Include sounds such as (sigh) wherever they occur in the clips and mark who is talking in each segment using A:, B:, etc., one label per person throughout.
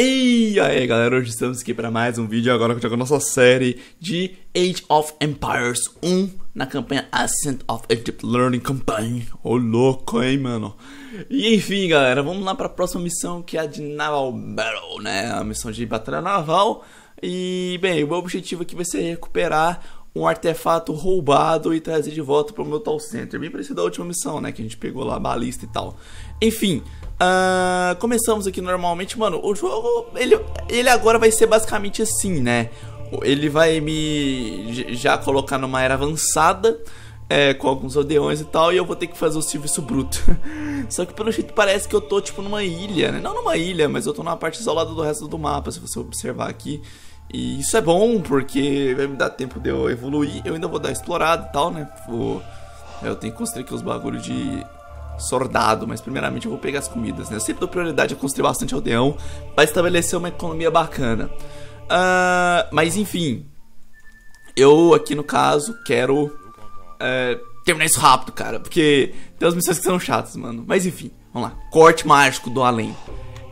A: E aí galera, hoje estamos aqui para mais um vídeo agora com a nossa série de Age of Empires 1 na campanha Ascent of Egypt Learning Campaign. Ô louco, hein, mano? E enfim, galera, vamos lá para a próxima missão que é a de Naval Battle, né? A missão de batalha naval. E, bem, o meu objetivo aqui vai ser recuperar um artefato roubado e trazer de volta para o meu Tall Center. Bem parecido da última missão, né? Que a gente pegou lá a balista e tal. Enfim, Uh, começamos aqui normalmente, mano, o jogo, ele, ele agora vai ser basicamente assim, né? Ele vai me já colocar numa era avançada, é, com alguns aldeões e tal, e eu vou ter que fazer o serviço bruto. (laughs) Só que pelo jeito parece que eu tô, tipo, numa ilha, né? Não numa ilha, mas eu tô numa parte isolada do resto do mapa, se você observar aqui. E isso é bom, porque vai me dar tempo de eu evoluir, eu ainda vou dar explorado e tal, né? Vou... Eu tenho que construir aqui os bagulhos de soldado, mas primeiramente eu vou pegar as comidas, né? Eu sempre dou prioridade a construir bastante aldeão para estabelecer uma economia bacana. Uh, mas enfim, eu aqui no caso quero uh, terminar isso rápido, cara, porque tem umas missões que são chatas, mano. Mas enfim, vamos lá. Corte mágico do além.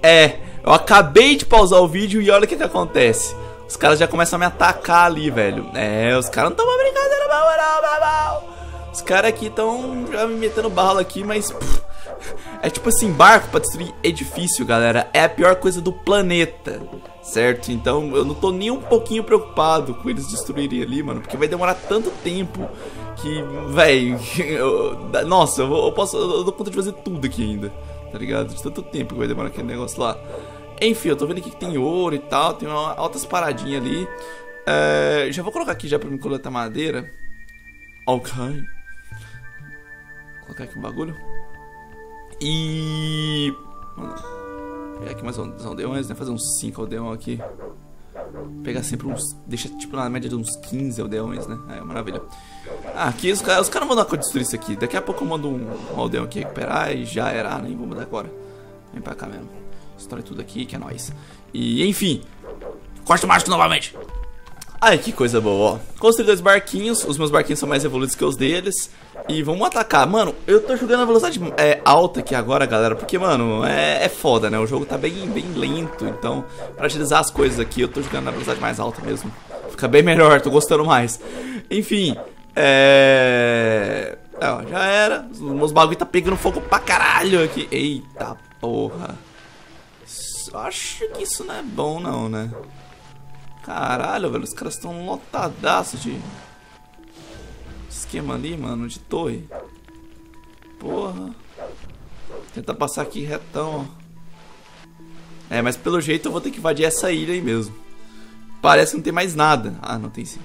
A: É, eu acabei de pausar o vídeo e olha o que que acontece. Os caras já começam a me atacar ali, velho. É, os caras não estão brincadeira, não, não, não, não. Os caras aqui estão já me metendo bala aqui, mas... Pff, é tipo assim, barco pra destruir edifício, galera, é a pior coisa do planeta, certo? Então eu não tô nem um pouquinho preocupado com eles destruírem ali, mano, porque vai demorar tanto tempo que, véi, (laughs) nossa, eu, eu, posso, eu dou conta de fazer tudo aqui ainda, tá ligado? De tanto tempo que vai demorar aquele negócio lá. Enfim, eu tô vendo aqui que tem ouro e tal, tem uma, altas paradinhas ali. É, já vou colocar aqui já pra me coletar madeira. Ok colocar aqui um bagulho. E. Mano, pegar aqui mais uns aldeões, né? Fazer uns 5 aldeões aqui. Pegar sempre uns. Deixa tipo na média de uns 15 aldeões, né? É, maravilha. Ah, aqui os, os caras vão dar de destruir isso aqui. Daqui a pouco eu mando um, um aldeão aqui recuperar e já era. Nem vou mudar agora. Vem pra cá mesmo. Destrói tudo aqui, que é nóis. E enfim. Corte mágico novamente. Ai, que coisa boa, ó. Construí dois barquinhos. Os meus barquinhos são mais evoluídos que os deles. E vamos atacar. Mano, eu tô jogando a velocidade é, alta aqui agora, galera, porque, mano, é, é foda, né? O jogo tá bem, bem lento, então, pra agilizar as coisas aqui, eu tô jogando na velocidade mais alta mesmo. Fica bem melhor, tô gostando mais. Enfim, é... é ó, já era. Os meus bagulho tá pegando fogo pra caralho aqui. Eita porra. Acho que isso não é bom, não, né? Caralho, velho, os caras estão lotadaço de esquema ali, mano, de torre. Porra. Tentar passar aqui retão, ó. É, mas pelo jeito eu vou ter que invadir essa ilha aí mesmo. Parece que não tem mais nada. Ah, não tem sim.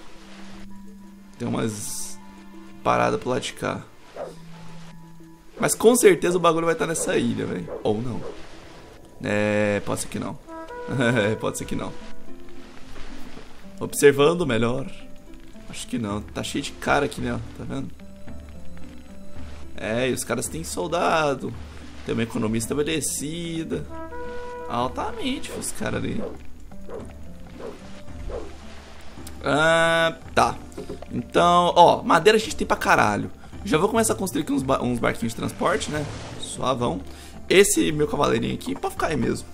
A: Tem umas paradas pro lado de cá. Mas com certeza o bagulho vai estar nessa ilha, velho. Ou não. É, pode ser que não. (laughs) pode ser que não. Observando melhor. Acho que não. Tá cheio de cara aqui, né? Tá vendo? É, e os caras têm soldado. Tem uma economia estabelecida. Altamente os caras ali. Ah, tá. Então, ó, madeira a gente tem pra caralho. Já vou começar a construir aqui uns, ba uns barquinhos de transporte, né? Suavão. Esse meu cavaleirinho aqui, pode ficar aí mesmo.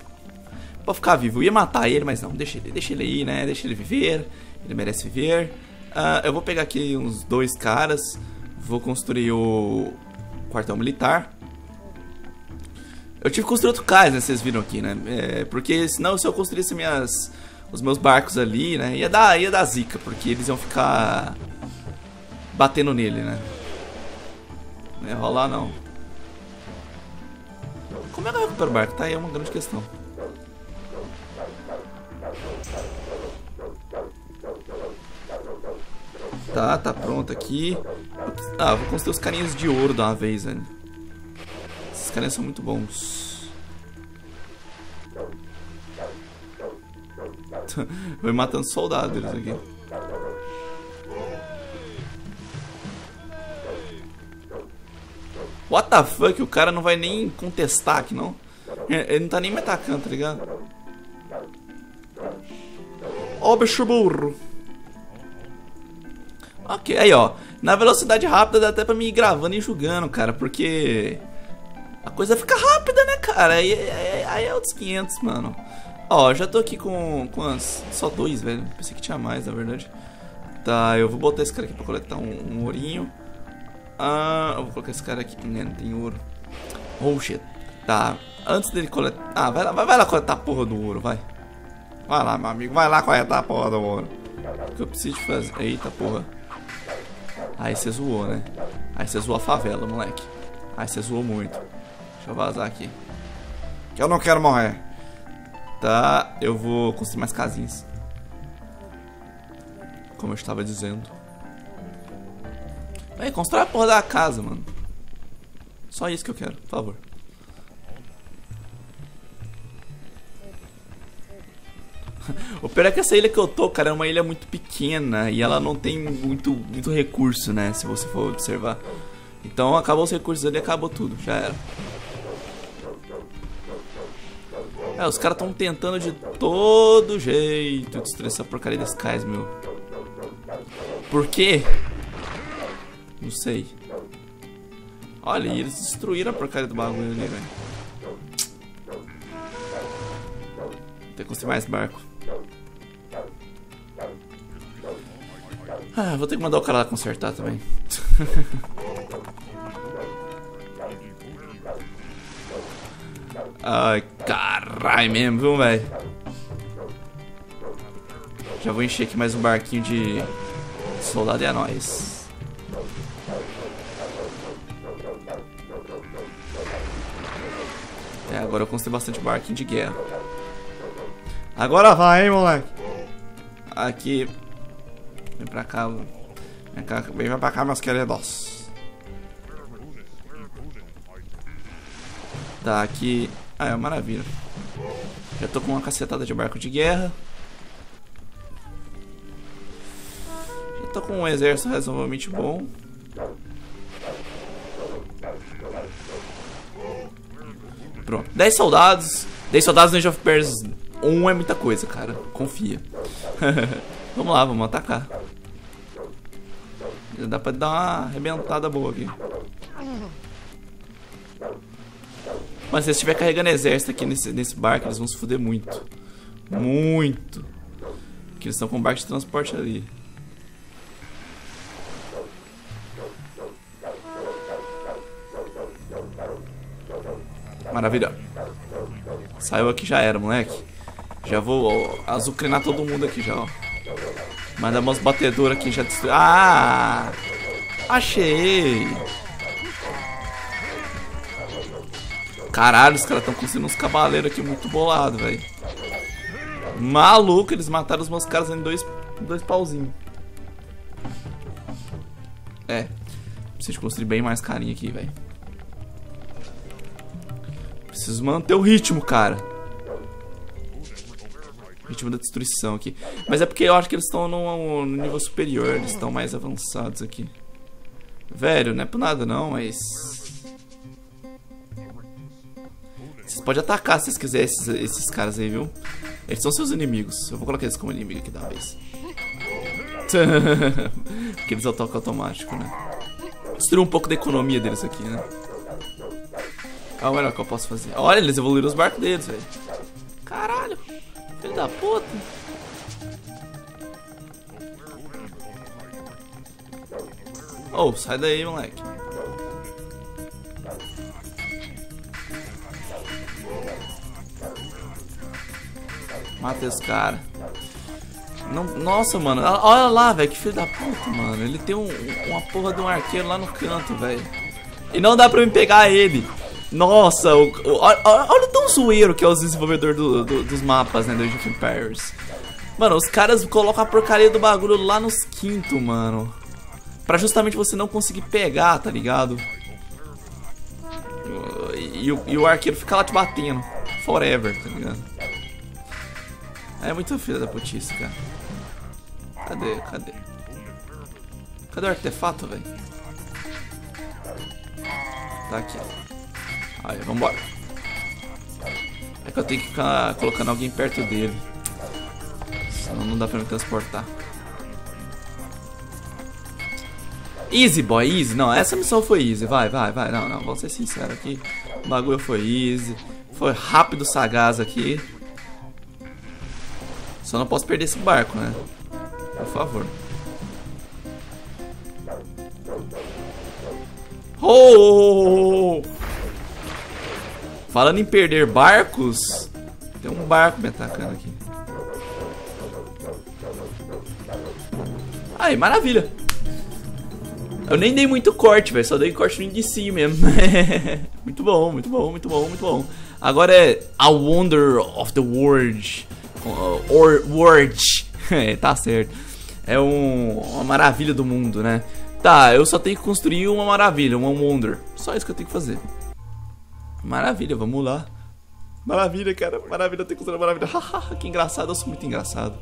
A: Pode ficar vivo. Eu ia matar ele, mas não, deixa ele, deixa ele aí, né? Deixa ele viver. Ele merece viver. Uh, eu vou pegar aqui uns dois caras. Vou construir o quartel militar. Eu tive que construir outro cais, né? Vocês viram aqui, né? É, porque senão se eu construísse minhas, os meus barcos ali, né? Ia dar, ia dar zica, porque eles iam ficar batendo nele, né? Não ia rolar, não. Como é que eu recupero o barco? Tá aí é uma grande questão. Tá, tá pronto aqui. Ah, vou construir os carinhas de ouro de uma vez, velho. Esses carinhas são muito bons. (laughs) Vou matando soldados eles aqui. What the fuck? O cara não vai nem contestar aqui, não? Ele não tá nem me atacando, tá ligado? Ó, oh, bicho burro. Ok, aí ó. Na velocidade rápida dá até pra mim ir gravando e jogando, cara, porque... A coisa fica rápida, né, cara? Aí, aí, aí é outros 500, mano. Ó, já tô aqui com, as, só dois, velho. Pensei que tinha mais, na verdade. Tá, eu vou botar esse cara aqui pra coletar um, um ourinho. Ah, eu vou colocar esse cara aqui, né? Não tem ouro. Oh, shit. Tá, antes dele coletar... Ah, vai lá, vai, vai lá coletar a porra do ouro, vai. Vai lá, meu amigo, vai lá coletar a porra do ouro. O que eu preciso fazer... Eita, porra. Aí você zoou, né? Aí você zoou a favela, moleque. Aí você zoou muito. Deixa eu vazar aqui. Que eu não quero morrer. Tá, eu vou construir mais casinhas. Como eu estava dizendo. Aí, constrói a porra da casa, mano. Só isso que eu quero, por favor. (laughs) o pior é que essa ilha que eu tô, cara, é uma ilha muito pequena e ela não tem muito, muito recurso, né? Se você for observar. Então acabou os recursos ali, acabou tudo, já era. É, os caras estão tentando de todo jeito destruir essa porcaria das cais, meu. Por quê? Não sei. Olha, eles destruíram a porcaria do bagulho ali, velho. Tem que construir mais barco. Ah, vou ter que mandar o cara lá consertar também. (laughs) Ai, caralho mesmo, viu, velho? Já vou encher aqui mais um barquinho de soldado e é nóis. É, agora eu construí bastante barquinho de guerra. Agora vai, hein, moleque. Aqui. Vem pra cá. Vem, cá, vem pra cá, meus queridos. Tá, aqui ah, é maravilha. Já tô com uma cacetada de barco de guerra. Já tô com um exército razoavelmente bom. Pronto. 10 soldados. 10 soldados no Age of Empires 1 é muita coisa, cara. Confia. (laughs) vamos lá, vamos atacar. Dá pra dar uma arrebentada boa aqui. Mas se estiver carregando exército aqui nesse, nesse barco, eles vão se fuder muito. Muito. Porque eles estão com barco de transporte ali. Maravilha. Saiu aqui já era, moleque. Já vou ó, azucrinar todo mundo aqui já, ó. Manda umas batedoras aqui já destruir. Ah! Achei! Caralho, os caras estão conseguindo uns cavaleiros aqui muito bolado, velho. Maluco, eles mataram os meus caras em dois, dois pauzinhos. É. Preciso construir bem mais carinha aqui, velho. Preciso manter o ritmo, cara. Ritmo da destruição aqui. Mas é porque eu acho que eles estão no, no nível superior. Eles estão mais avançados aqui. Velho, não é por nada não, mas... Vocês podem atacar se vocês quiserem esses, esses caras aí, viu? Eles são seus inimigos. Eu vou colocar eles como inimigo aqui da vez. (laughs) Porque eles atacam automático, né? Destruir um pouco da economia deles aqui, né? Olha o que eu posso fazer. Olha, eles evoluíram os barcos deles, velho. Caralho. Filho da puta. Oh, sai daí, moleque. Mata esse cara. Não, nossa, mano. Olha lá, velho. Que filho da puta, mano. Ele tem um, uma porra de um arqueiro lá no canto, velho. E não dá pra me pegar ele. Nossa, o, o, olha, olha tão zoeiro que é os desenvolvedores do, do, dos mapas, né, do Age of Empires. Mano, os caras colocam a porcaria do bagulho lá nos quinto, mano. Pra justamente você não conseguir pegar, tá ligado? E, e, e o arqueiro fica lá te batendo. Forever, tá ligado? É muito filha da putice, cara. Cadê? Cadê? Cadê o artefato, velho? Tá aqui. Aí, vambora. É que eu tenho que ficar colocando alguém perto dele. Senão não dá pra me transportar. Easy, boy, easy. Não, essa missão foi easy. Vai, vai, vai. Não, não, vamos ser sinceros aqui. O bagulho foi easy. Foi rápido, sagaz aqui. Só não posso perder esse barco, né? Por favor. Oh! Falando em perder barcos, tem um barco me atacando aqui. Aí, maravilha. Eu nem dei muito corte, velho. Só dei corte no inicio mesmo. (laughs) muito bom, muito bom, muito bom, muito bom. Agora é A Wonder of the World. Uh, or, world. (laughs) é, tá certo. É um, uma maravilha do mundo, né? Tá, eu só tenho que construir uma maravilha, uma Wonder. Só isso que eu tenho que fazer. Maravilha, vamos lá. Maravilha, cara. Maravilha, construir uma maravilha. que engraçado, eu sou muito engraçado.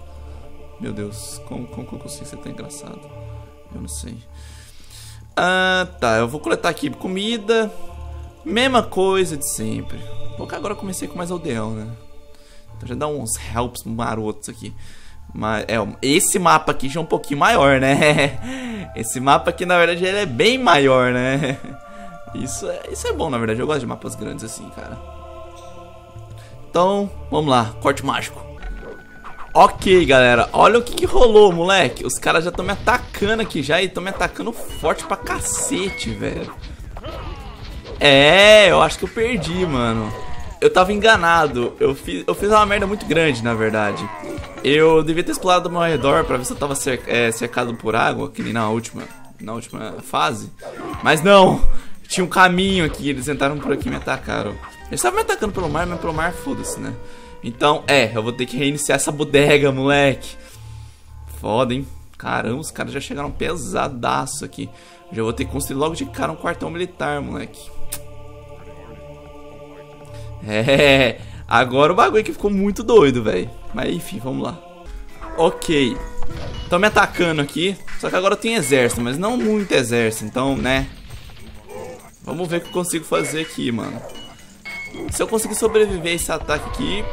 A: Meu Deus, como, como que eu consigo ser tão engraçado? Eu não sei. Ah, tá. Eu vou coletar aqui comida. Mesma coisa de sempre. Porque agora eu comecei com mais aldeão, né? Então já dá uns helps marotos aqui. Mas, é, esse mapa aqui já é um pouquinho maior, né? (laughs) Esse mapa aqui, na verdade, ele é bem maior, né? Isso é, isso é bom, na verdade. Eu gosto de mapas grandes assim, cara. Então, vamos lá. Corte mágico. Ok, galera, olha o que, que rolou, moleque Os caras já estão me atacando aqui já E estão me atacando forte pra cacete, velho É, eu acho que eu perdi, mano Eu tava enganado Eu fiz, eu fiz uma merda muito grande, na verdade Eu devia ter explorado ao meu redor Pra ver se eu tava é, cercado por água Que nem na última, na última fase Mas não Tinha um caminho aqui, eles entraram por aqui e me atacaram Eles estavam me atacando pelo mar, mas pelo mar foda-se, né então, é, eu vou ter que reiniciar essa bodega, moleque. Foda, hein? Caramba, os caras já chegaram pesadaço aqui. Já vou ter que construir logo de cara um quartão militar, moleque. É, agora o bagulho aqui ficou muito doido, velho. Mas enfim, vamos lá. Ok. Estão me atacando aqui. Só que agora tem exército, mas não muito exército. Então, né. Vamos ver o que eu consigo fazer aqui, mano. Se eu conseguir sobreviver a esse ataque aqui,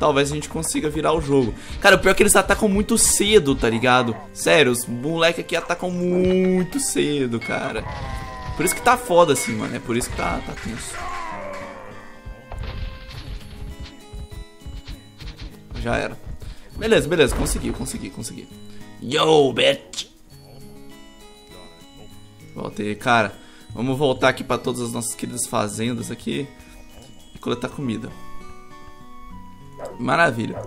A: talvez a gente consiga virar o jogo. Cara, o pior é que eles atacam muito cedo, tá ligado? Sério, os moleques aqui atacam muito cedo, cara. Por isso que tá foda assim, mano. É por isso que tá, tá tenso. Já era. Beleza, beleza. Consegui, consegui, consegui. Yo, bitch! Voltei, cara. Vamos voltar aqui pra todas as nossas queridas fazendas aqui. E coletar comida. Maravilha.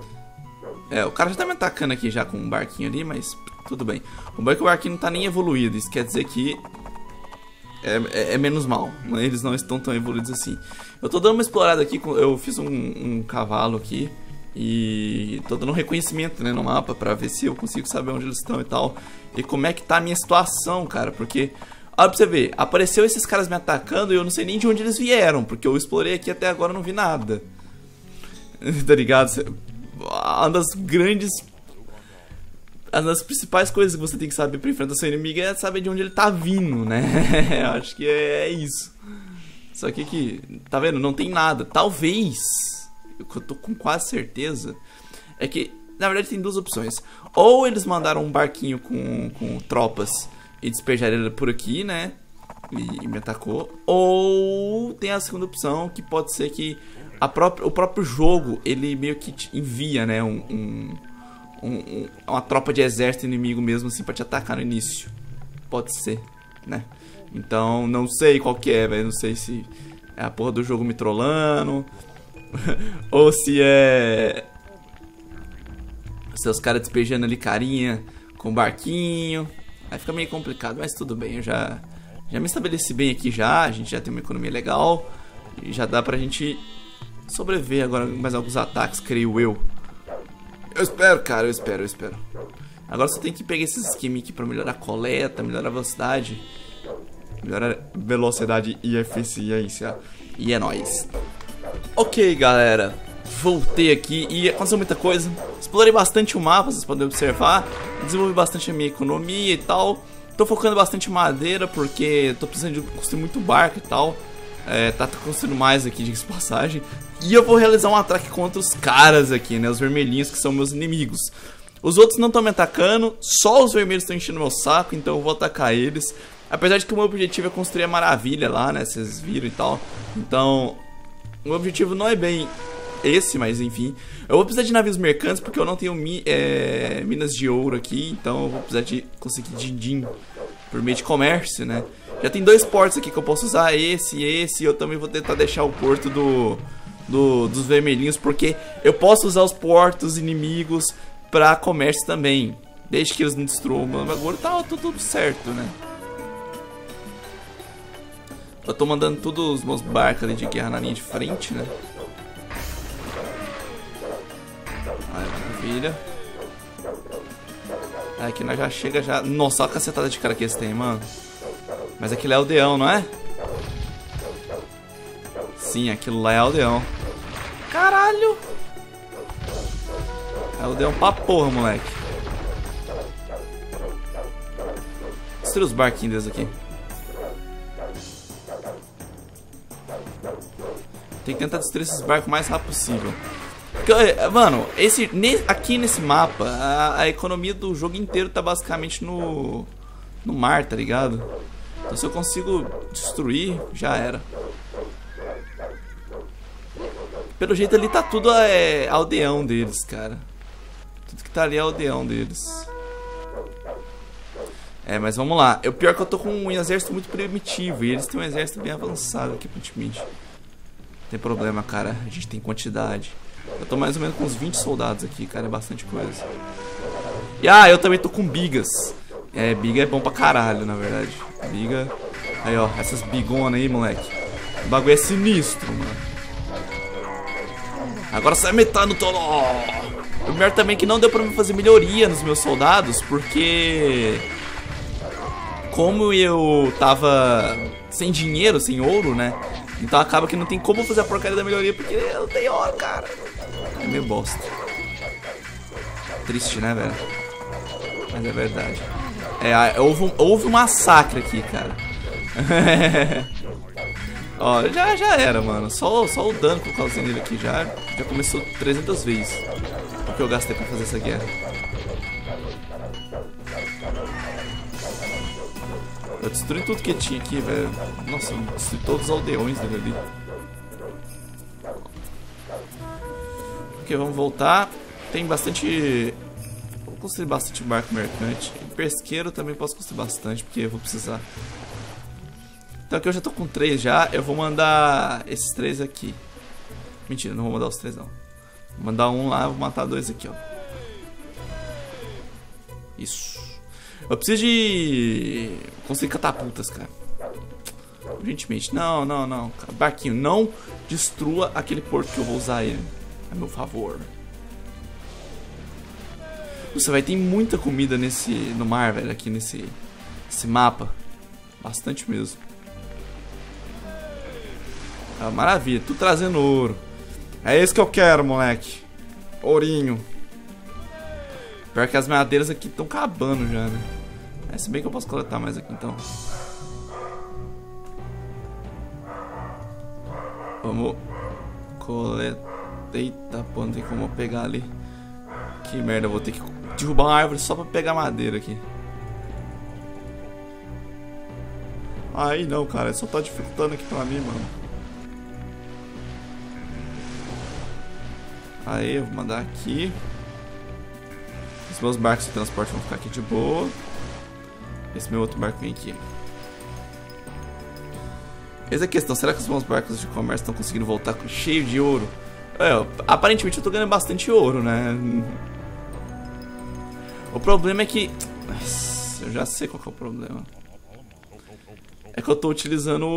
A: É, o cara já tá me atacando aqui já com um barquinho ali, mas tudo bem. O bom é que o barquinho não tá nem evoluído, isso quer dizer que é, é, é, menos mal. Eles não estão tão evoluídos assim. Eu tô dando uma explorada aqui, eu fiz um, um cavalo aqui e tô dando um reconhecimento né, no mapa pra ver se eu consigo saber onde eles estão e tal. E como é que tá a minha situação, cara, porque... Olha pra você ver, apareceu esses caras me atacando e eu não sei nem de onde eles vieram, porque eu explorei aqui até agora não vi nada. (laughs) tá ligado? Uma das grandes. Uma das principais coisas que você tem que saber pra enfrentar seu inimigo é saber de onde ele tá vindo, né? (laughs) Eu acho que é, é isso. Só que aqui, tá vendo? Não tem nada. Talvez, eu tô com quase certeza, é que, na verdade, tem duas opções. Ou eles mandaram um barquinho com, com tropas e despejaram ele por aqui, né? E, e me atacou. Ou tem a segunda opção, que pode ser que a própria, o próprio jogo, ele meio que envia, né, um, um, um, uma tropa de exército inimigo mesmo assim pra te atacar no início. Pode ser, né? Então, não sei qual que é, velho. Não sei se é a porra do jogo me trollando. (laughs) ou se é... Se os caras despejando ali carinha com barquinho. Aí fica meio complicado, mas tudo bem. Eu já, já me estabeleci bem aqui já. A gente já tem uma economia legal. E já dá pra gente sobreviver agora mais alguns ataques, creio eu. Eu espero, cara, eu espero, eu espero. Agora só tem que pegar esses esquemas aqui pra melhorar a coleta, melhorar a velocidade. Melhorar velocidade e eficiência. E é nóis. Ok, galera. Voltei aqui e aconteceu muita coisa. Explorei bastante o mapa, vocês podem observar. Desenvolvi bastante a minha economia e tal. Tô focando bastante em madeira porque tô precisando de construir muito barco e tal. É, tá construindo mais aqui, de passagem. E eu vou realizar um ataque contra os caras aqui, né? Os vermelhinhos que são meus inimigos. Os outros não estão me atacando, só os vermelhos estão enchendo meu saco, então eu vou atacar eles. Apesar de que o meu objetivo é construir a maravilha lá, né? Vocês viram e tal. Então, o objetivo não é bem esse, mas enfim. Eu vou precisar de navios mercantes porque eu não tenho mi é, minas de ouro aqui, então eu vou precisar de conseguir din-din por meio de comércio, né? Já tem dois portos aqui que eu posso usar, esse e esse, eu também vou tentar deixar o porto do, do, dos vermelhinhos, porque eu posso usar os portos inimigos pra comércio também, desde que eles não destruam o bagulho, tá tudo certo, né? Eu tô mandando todos os meus barcos ali de guerra na linha de frente, né? Maravilha. Aqui nós já chega já... Nossa, olha a cacetada de cara que eles têm, mano. Mas aquilo é aldeão, não é? Sim, aquilo lá é aldeão. Caralho! É aldeão pra porra, moleque. Destruir os barquinhos aqui. Tem que tentar destruir esses barcos o mais rápido possível. Mano, esse, aqui nesse mapa, a, a, economia do jogo inteiro tá basicamente no, no mar, tá ligado? Então se eu consigo destruir, já era. Pelo jeito ali tá tudo é, aldeão deles, cara. Tudo que tá ali é aldeão deles. É, mas vamos lá. O pior é que eu tô com um exército muito primitivo. E eles têm um exército bem avançado aqui, aparentemente. Não tem problema, cara. A gente tem quantidade. Eu tô mais ou menos com uns 20 soldados aqui, cara. É bastante coisa. E ah, eu também tô com bigas. É, biga é bom pra caralho, na verdade. Biga. Aí, ó. Essas bigonas aí, moleque. O bagulho é sinistro, mano. Agora sai metade no tolo. O melhor também é que não deu pra me fazer melhoria nos meus soldados, porque como eu tava sem dinheiro, sem ouro, né? Então acaba que não tem como fazer a porcaria da melhoria porque eu não tenho ouro, cara. Meio bosta. Triste, né, velho? Mas é verdade. É, houve, houve um massacre aqui, cara. (laughs) Ó, já, já era, mano. Só, só o dano que eu causei nele aqui já, já começou 300 vezes. O que eu gastei pra fazer essa guerra. Eu destruí tudo que tinha aqui, velho. Nossa, eu destruí todos os aldeões dele ali. Ok, vamos voltar. Tem bastante... Vou construir bastante barco mercante. Pesqueiro também posso construir bastante, porque eu vou precisar. Então aqui eu já tô com três já. Eu vou mandar esses três aqui. Mentira, não vou mandar os três não. Vou mandar um lá, vou matar dois aqui, ó. Isso. Eu preciso de conseguir catapultas, cara. Urgentemente. Não, não, não. Barquinho, não destrua aquele porto que eu vou usar ele. A meu favor. Você vai ter muita comida nesse no mar, velho, aqui nesse, nesse mapa. Bastante mesmo. Ah, maravilha, tu trazendo ouro. É isso que eu quero, moleque. Ourinho. Pior que as madeiras aqui estão acabando já, né? É, se bem que eu posso coletar mais aqui então. Vamos coletar. Eita, pô, não tem como pegar ali. Que merda, eu vou ter que derrubar uma árvore só pra pegar madeira aqui. Aí não, cara, só tá dificultando aqui pra mim, mano. Aí, eu vou mandar aqui. Os meus barcos de transporte vão ficar aqui de boa. Esse meu outro barco vem aqui. Essa é a questão, será que os meus barcos de comércio estão conseguindo voltar cheio de ouro? É, aparentemente eu tô ganhando bastante ouro, né? O problema é que... Nossa, eu já sei qual é o problema. É que eu tô utilizando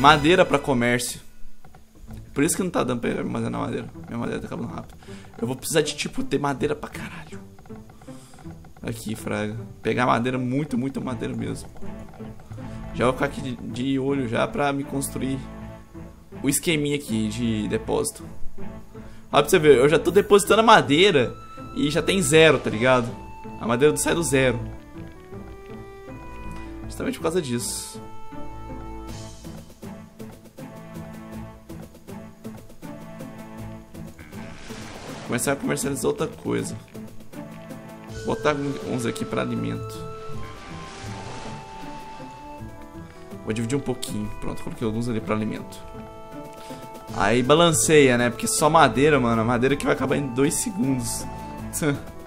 A: madeira para comércio. Por isso que não tá dando pra armazenar madeira. Minha madeira tá acabando rápido. Eu vou precisar de, tipo, ter madeira pra caralho. Aqui, fraga. Pegar madeira, muito, muito madeira mesmo. Já vou ficar aqui de, de olho já pra me construir o esqueminha aqui de depósito. Olha pra você ver, eu já tô depositando a madeira e já tem zero, tá ligado? A madeira sai do zero. Justamente por causa disso. Começar a comercializar outra coisa botar uns aqui para alimento. Vou dividir um pouquinho. Pronto, coloquei alguns ali para alimento. Aí balanceia, né? Porque só madeira, mano. A madeira que vai acabar em 2 segundos. (laughs)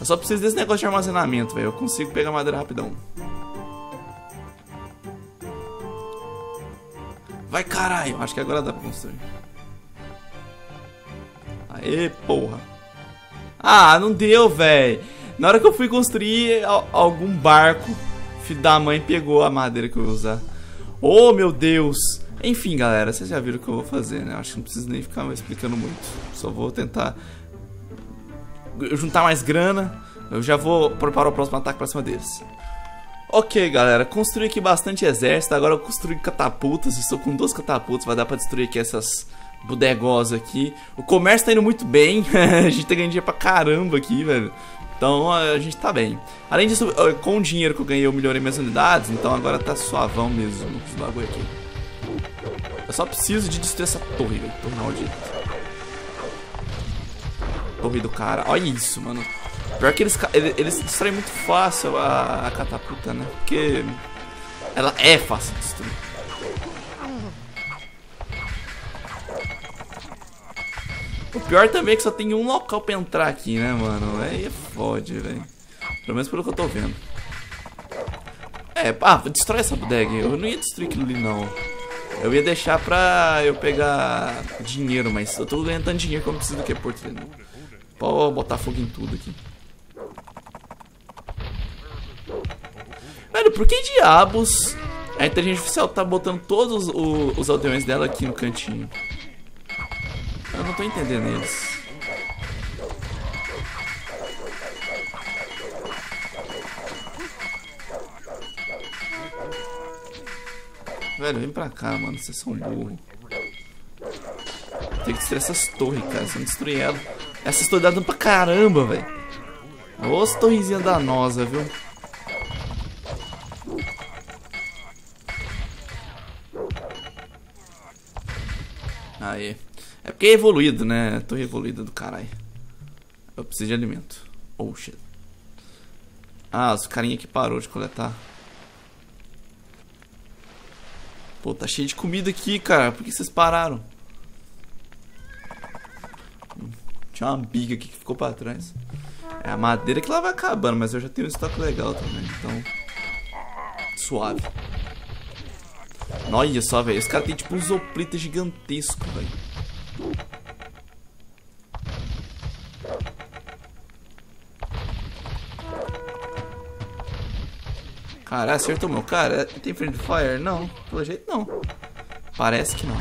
A: Eu só preciso desse negócio de armazenamento, velho. Eu consigo pegar madeira rapidão. Vai, caralho. Acho que agora dá pra construir. Aê, porra. Ah, não deu, velho. Na hora que eu fui construir algum barco, filho da mãe pegou a madeira que eu ia usar. Oh, meu Deus. Enfim, galera, vocês já viram o que eu vou fazer, né? Acho que não preciso nem ficar explicando muito. Só vou tentar juntar mais grana, eu já vou preparar o próximo ataque pra cima deles. Ok, galera, construí aqui bastante exército, agora eu construí catapultas, estou com duas catapultas, vai dar pra destruir aqui essas bodegosas aqui. O comércio tá indo muito bem, (laughs) a gente tá ganhando dinheiro pra caramba aqui, velho. Então a gente tá bem. Além disso, com o dinheiro que eu ganhei eu melhorei minhas unidades, então agora tá suavão mesmo esse bagulho aqui. Eu só preciso de destruir essa torre, velho, torre maldita. Torre do cara. Olha isso, mano. Pior que eles, eles, eles destroem muito fácil a, a catapulta, né? Porque ela é fácil de destruir. O pior também é que só tem um local pra entrar aqui, né, mano? Aí é fode, velho. Pelo menos pelo que eu tô vendo. É, ah, destrói essa bodega. Eu não ia destruir aquilo ali, não. Eu ia deixar pra eu pegar dinheiro, mas eu tô ganhando tanto dinheiro que eu preciso do que porto ali, não. Pode botar fogo em tudo aqui. Velho, por que diabos a inteligência artificial tá botando todos os, os aldeões dela aqui no cantinho? Tô entendendo eles. Velho, vem pra cá, mano. Vocês são burros. Tem que destruir essas torres, cara. Se não destruir ela. Essas torres dão pra caramba, velho. Ô, torrezinha danosa, viu? Aí. É porque é evoluído, né? Torre evoluída do caralho. Eu preciso de alimento. Oh, shit. Ah, os carinha que parou de coletar. Pô, tá cheio de comida aqui, cara. Por que vocês pararam? Tinha uma biga aqui que ficou pra trás. É a madeira que lá vai acabando, mas eu já tenho um estoque legal também, então... Suave. Olha só, velho. Esse cara tem tipo um zoplita gigantesco, velho. Cara, acertou meu cara? Tem friend fire? Não, pelo jeito não. Parece que não.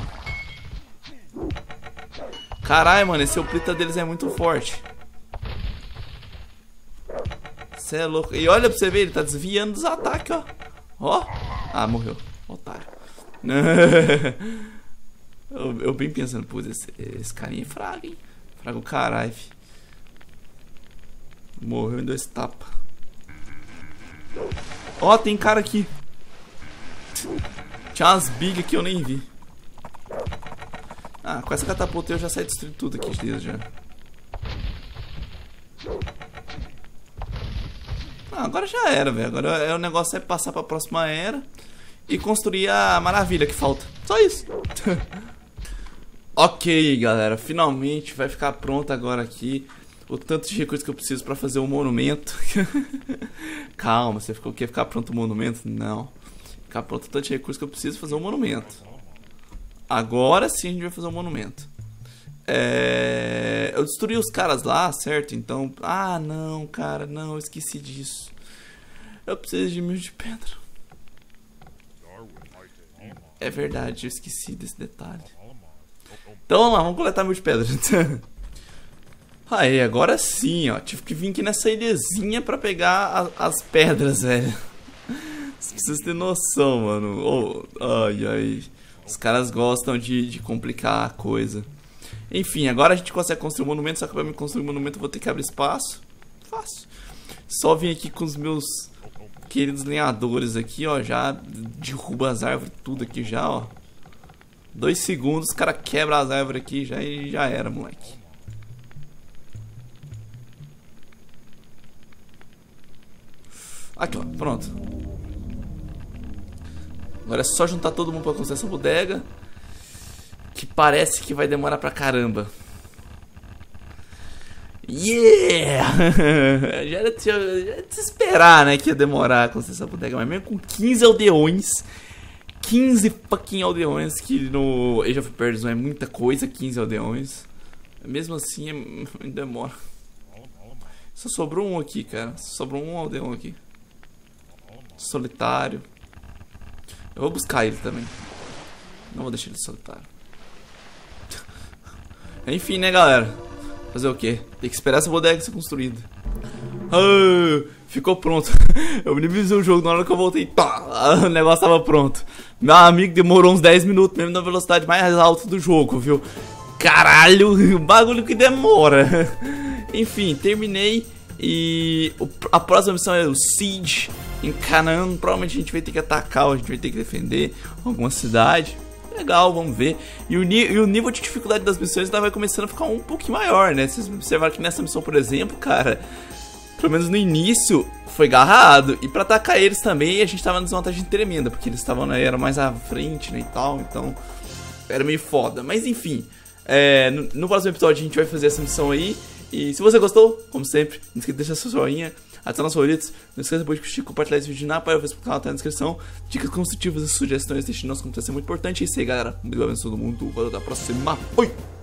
A: Caralho, mano, esse oplita deles é muito forte. Você é louco. E olha pra você ver, ele tá desviando dos ataques, ó. Ó. Ah, morreu. Otário. (laughs) eu, eu, bem pensando, putz, esse, esse carinha é fraco, hein? Fraco o caralho. Morreu em dois tapas. Ó, tem cara aqui. Tinha umas bigas que eu nem vi. Ah, com essa catapulta eu já saí destruindo tudo aqui dias já. Ah, agora já era, velho. Agora é, o negócio é passar pra próxima era e construir a maravilha que falta. Só isso. (laughs) ok, galera. Finalmente vai ficar pronto agora aqui o tanto de recursos que eu preciso para fazer um monumento. (laughs) Calma, você ficou quer ficar pronto o monumento? Não. Ficar pronto o tanto de recursos que eu preciso fazer um monumento. Agora sim a gente vai fazer um monumento. É... Eu destruí os caras lá, certo? Então. Ah, não, cara, não, eu esqueci disso. Eu preciso de mil de pedra. É verdade, eu esqueci desse detalhe. Então vamos lá, vamos coletar mil de pedra. (laughs) Aí, agora sim, ó. Tive que vir aqui nessa ilhazinha pra pegar a, as pedras, (laughs) velho. Você precisa ter noção, mano. Oh, ai, ai. Os caras gostam de, de complicar a coisa. Enfim, agora a gente consegue construir um monumento, só que pra me construir um monumento eu vou ter que abrir espaço. Fácil. Só vim aqui com os meus queridos lenhadores aqui, ó. Já derruba as árvores tudo aqui já, ó. Dois segundos, os cara quebra as árvores aqui já e já era, moleque. Aqui, ó. Pronto. Agora é só juntar todo mundo pra construir essa bodega. Que parece que vai demorar pra caramba. Yeah! (laughs) já, era, já, era de se esperar, né, que ia demorar a construir essa bodega. Mas mesmo com 15 aldeões... 15 fucking aldeões, que no Age of Empires não é muita coisa, 15 aldeões. Mesmo assim, (laughs) demora. Só sobrou um aqui, cara. Só sobrou um aldeão aqui. Solitário. Eu vou buscar ele também. Não vou deixar ele solitário. (laughs) Enfim, né, galera? Fazer o quê? Tem que esperar essa bodega ser construída. Ah, ficou pronto. (laughs) Eu visei o jogo na hora que eu voltei. Pá, (laughs) o negócio tava pronto. Meu amigo demorou uns 10 minutos, mesmo na velocidade mais alta do jogo, viu? Caralho, o bagulho que demora. Enfim, terminei. E a próxima missão é o Siege em Canaan. Provavelmente a gente vai ter que atacar, ou a gente vai ter que defender alguma cidade. Legal, vamos ver. E o, e o nível de dificuldade das missões vai começando a ficar um pouquinho maior, né? Vocês observaram que nessa missão, por exemplo, cara, pelo menos no início, foi garrado. E pra atacar eles também, a gente tava numa desvantagem tremenda, porque eles estavam, né, era mais à frente, né, e tal, então era meio foda. Mas enfim, é, no, no, próximo episódio a gente vai fazer essa missão aí. E se você gostou, como sempre, não esqueça de deixar seu joinha, ativar os favoritos, não esqueça depois de curtir compartilhar esse vídeo na página Facebook, canal tá na descrição. Dicas construtivas e sugestões, deixe nosso comentário, é muito importante. E é isso aí, galera. Muito obrigado a todo mundo. Valeu, até a próxima. Oi!